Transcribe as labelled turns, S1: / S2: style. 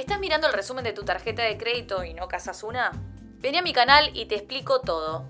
S1: ¿Estás mirando el resumen de tu tarjeta de crédito y no casas una? Vení a mi canal y te explico todo.